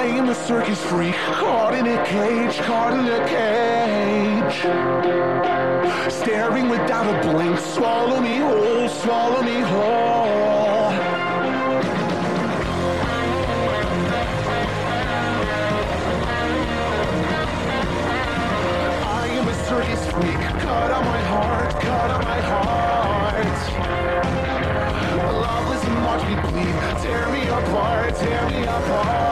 I am a circus freak, caught in a cage, caught in a cage. Staring without a blink, swallow me whole, swallow me whole. I am a circus freak, cut on my heart, cut on my heart. Love, listen, watch me bleed, tear me apart, tear me apart.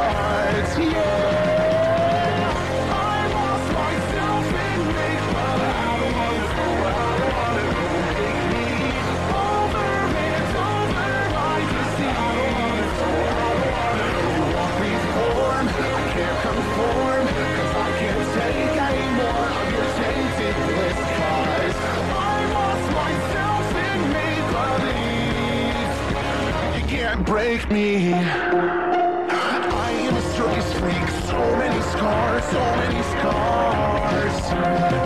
Break me. I am a circus freak. So many scars, so many scars.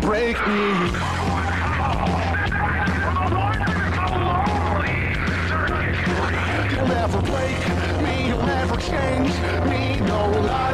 Break me. You'll never break me, you'll never change me, no la